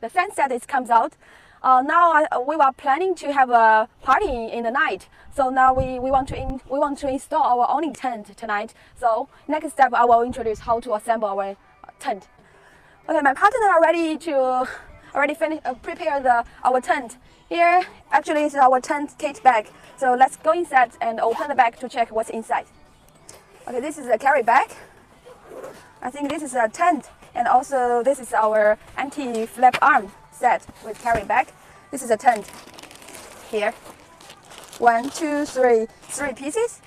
the sunset is comes out. Uh, now I, we were planning to have a party in the night. So now we, we want to in, we want to install our awning tent tonight. So next step I will introduce how to assemble our tent. Okay, my partner are ready to already finish uh, prepare the our tent. Here actually is our tent kit bag. So let's go inside and open the bag to check what's inside. Okay, this is a carry bag. I think this is a tent and also this is our anti-flap arm set with carry bag. This is a tent here. One, two, three, three pieces.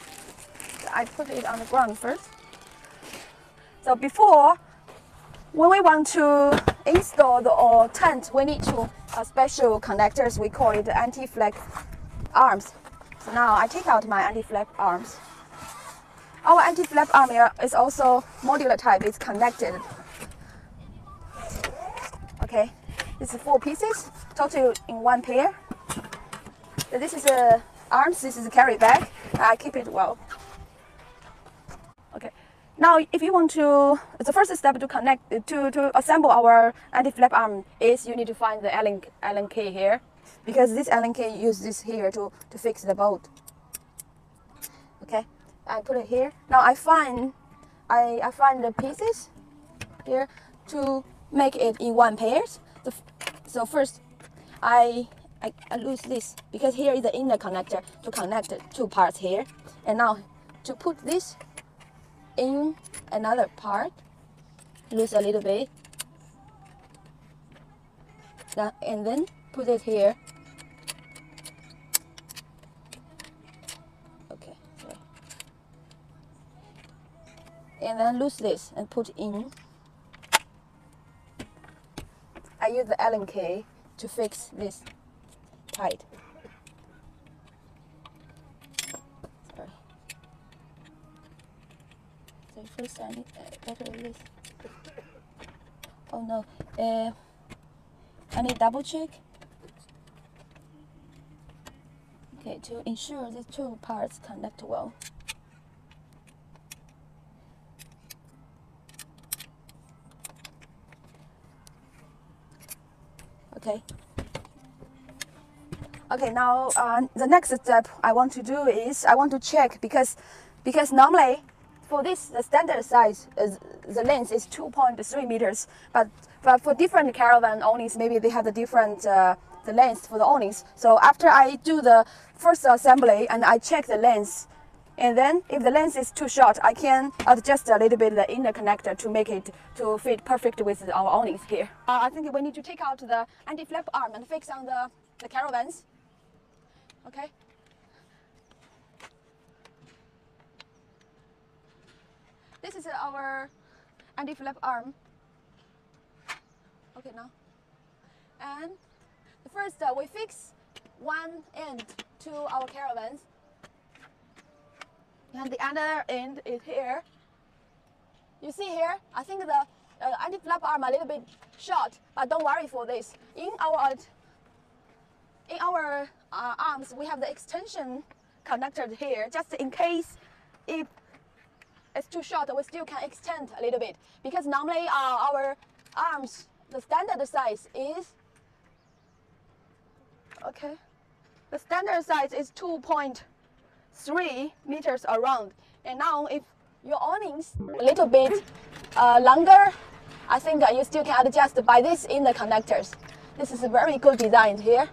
I put it on the ground first. So before, when we want to install the uh, tent, we need to uh, special connectors. We call it anti-flap arms. So now I take out my anti-flap arms. Our anti-flap arm is also modular type. It's connected. Okay, is four pieces, total in one pair. This is a arms. This is a carry bag. I keep it well. Okay. Now, if you want to, the first step to connect to to assemble our anti-flap arm is you need to find the Allen Allen key here, because this Allen key use this here to to fix the bolt. Okay. I put it here. Now I find I, I find the pieces here to make it in one pairs. So first I, I, I lose this because here is the inner connector to connect two parts here. And now to put this in another part, lose a little bit. And then put it here okay and then lose this and put in. I use the Allen key to fix this tight. Sorry. So first I need better this. Oh no, uh, I need double check. Okay, to ensure these two parts connect well. Okay. Okay now uh, the next step I want to do is I want to check because because normally for this the standard size the length is 2.3 meters but but for different caravan awnings maybe they have the different uh, the length for the awnings. So after I do the first assembly and I check the length and then if the length is too short, I can adjust a little bit the inner connector to make it to fit perfect with our awnings here. Uh, I think we need to take out the anti-flap arm and fix on the, the caravans. Okay. This is our anti-flap arm. Okay now. And first uh, we fix one end to our caravans and the other end is here. You see here, I think the uh, anti-flap arm a little bit short, but don't worry for this. In our in our uh, arms, we have the extension connected here, just in case if it's too short, we still can extend a little bit. Because normally uh, our arms, the standard size is, okay, the standard size is 2.0 three meters around. And now if your awnings a little bit uh, longer, I think you still can adjust by this in the connectors. This is a very good design here.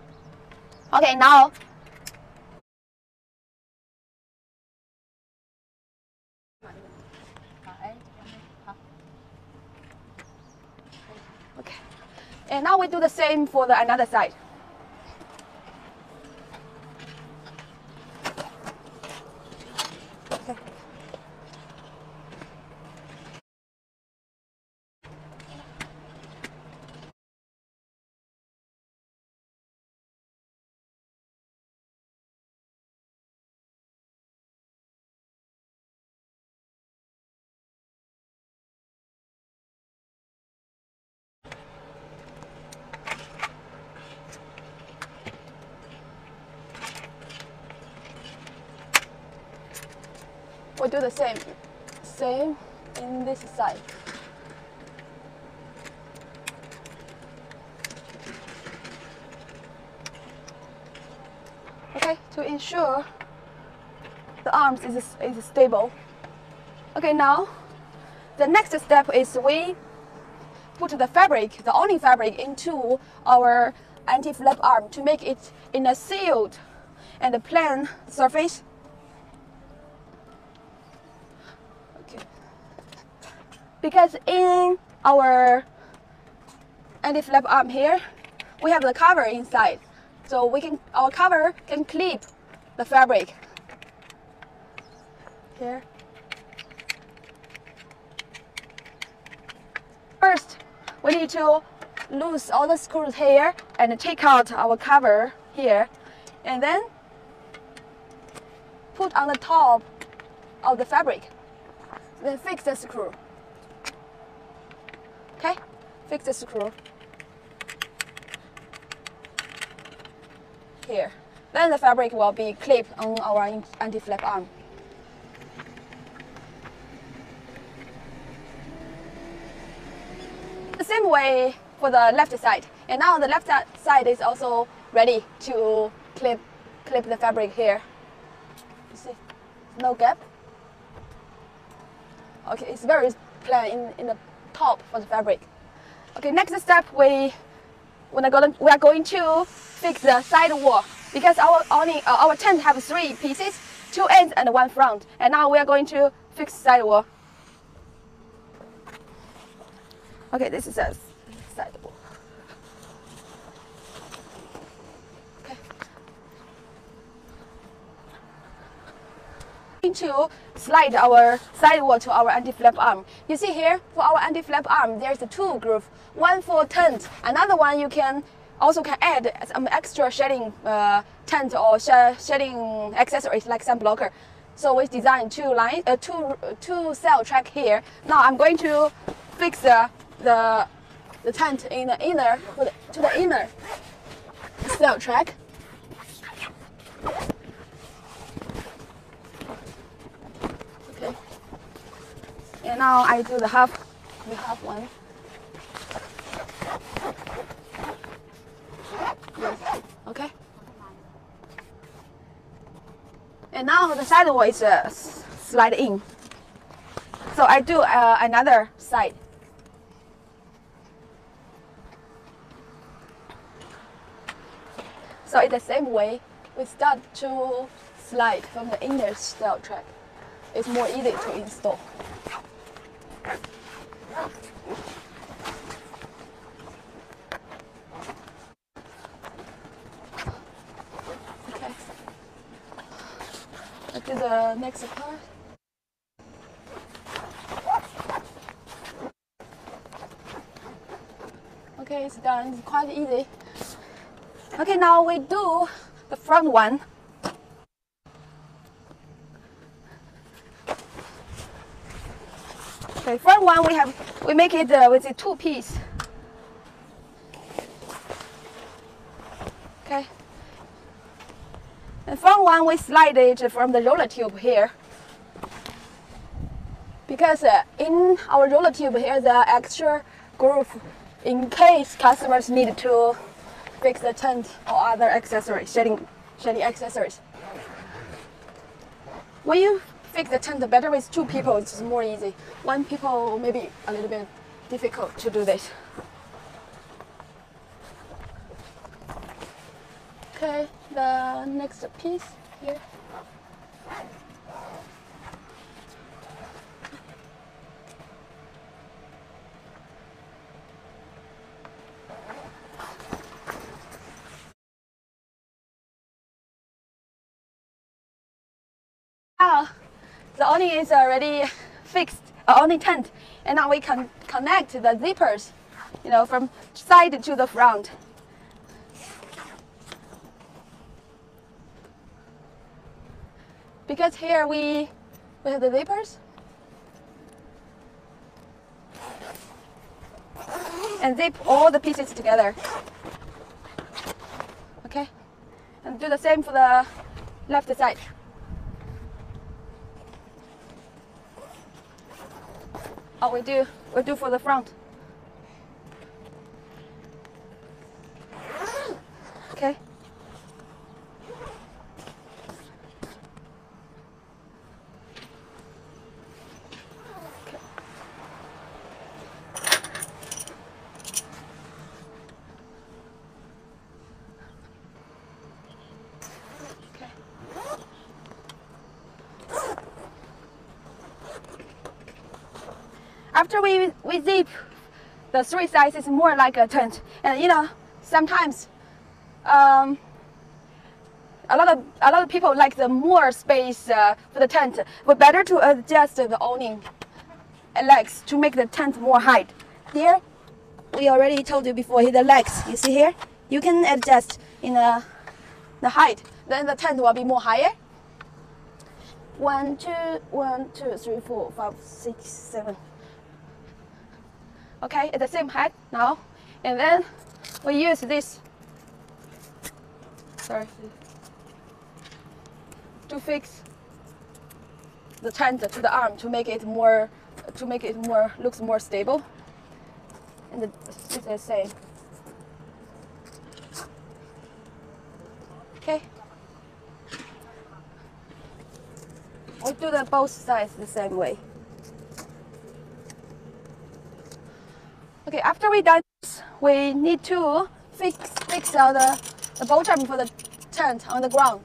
Okay, now Okay. And now we do the same for the another side. do the same. Same in this side. Okay, to ensure the arms is, is stable. Okay, now the next step is we put the fabric, the awning fabric into our anti-flap arm to make it in a sealed and a plain surface Because in our anti-flap arm here, we have the cover inside. So we can our cover can clip the fabric. Here. First, we need to loose all the screws here and take out our cover here and then put on the top of the fabric. Then fix the screw. Fix the screw. Here. Then the fabric will be clipped on our anti-flap arm. The same way for the left side. And now the left side is also ready to clip, clip the fabric here. You see, no gap. Okay, it's very plain in, in the top for the fabric. Okay, next step we we are going we are going to fix the side wall because our only uh, our tent have three pieces, two ends and one front. And now we are going to fix side wall. Okay, this is a side wall. To slide our sidewall to our anti-flap arm. You see here, for our anti-flap arm, there's a two groove, one for tent, another one you can also can add some extra shading uh, tent or sh shading accessories like sun blocker. So we designed two line, uh, two two sail track here. Now I'm going to fix the the, the tent in the inner the, to the inner sail track. And now I do the half, the half one. Yes. Okay. And now the side is uh, slide in. So I do uh, another side. So in the same way, we start to slide from the inner steel track. It's more easy to install. Okay. Let's the next part. Okay, it's done. It's quite easy. Okay, now we do the front one. Okay, front one we have we make it uh, with a two piece. Okay. And one we slide it from the roller tube here. Because uh, in our roller tube here the extra groove in case customers need to fix the tent or other accessories, shading, shading accessories. When you fix the tent better with two people, it's more easy. One people maybe a little bit difficult to do this. Okay, the next piece here. The awning is already fixed, uh, awning tent, and now we can connect the zippers, you know, from side to the front. Because here we, we have the zippers, and zip all the pieces together. Okay, and do the same for the left side. Oh, we do. We do for the front. Okay. After we, we zip the three sides, it's more like a tent. And you know, sometimes um, a lot of a lot of people like the more space uh, for the tent, but better to adjust the awning legs to make the tent more height. Here, we already told you before, the legs, you see here? You can adjust in the, the height, then the tent will be more higher. One, two, one, two, three, four, five, six, seven. Okay, at the same height now. And then we use this, sorry, to fix the tent to the arm to make it more to make it more looks more stable. And it's the same. Okay. We do the both sides the same way okay after we done this, we need to fix fix uh, the the bottom for the tent on the ground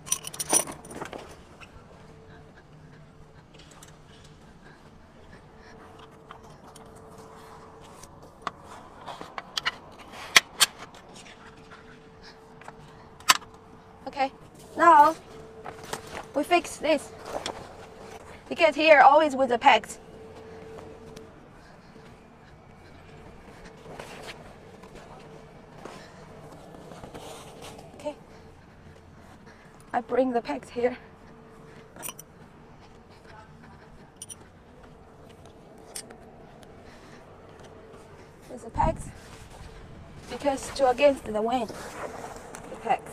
Okay, now we fix this. Because here always with the pegs. Okay, I bring the pegs here. There's the pegs because to against the wind, the pegs.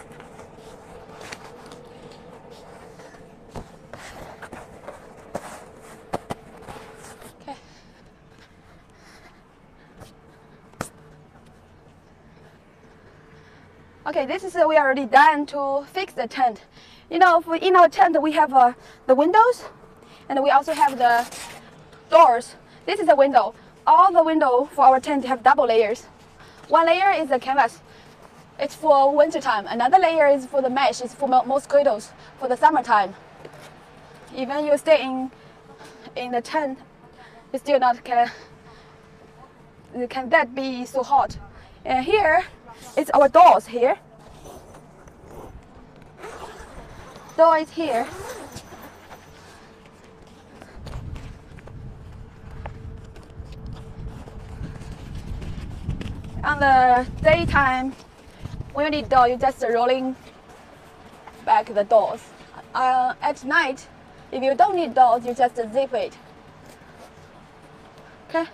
Okay. Okay, this is uh, we already done to fix the tent. You know, for in our tent we have uh, the windows, and we also have the doors. This is a window. All the window for our tent have double layers. One layer is the canvas. It's for winter time. Another layer is for the mesh. It's for mosquitoes for the summertime. Even you stay in in the tent, you still not can can that be so hot? And here, it's our doors here. Is here. On the daytime, when you need door, you just rolling back the doors. Uh, at night, if you don't need doors, you just zip it. Okay.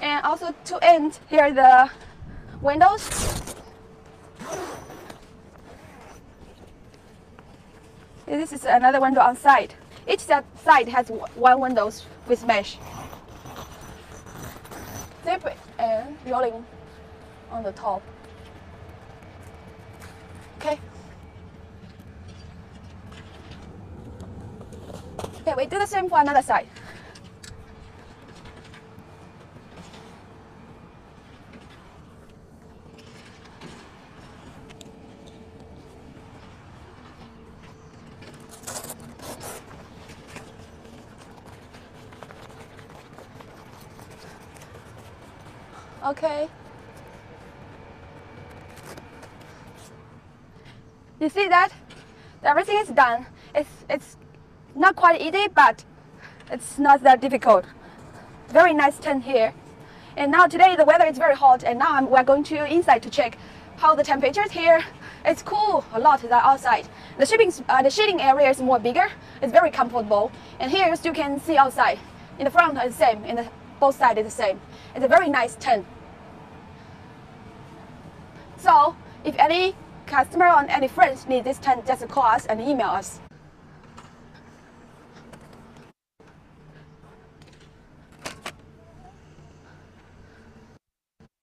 And also to end, here the windows. This is another window on side. Each side has one windows with mesh. Zip and rolling on the top. Okay. Okay, we do the same for another side. Okay. You see that? Everything is done. It's, it's not quite easy, but it's not that difficult. Very nice tent here. And now today the weather is very hot and now I'm, we're going to inside to check how the temperature is here. It's cool a lot than outside. The shipping, uh, the shading area is more bigger. It's very comfortable. And here you still can see outside. In the front is the same. In the both sides is the same. It's a very nice tent. So if any customer or any friends need this tent, just call us and email us.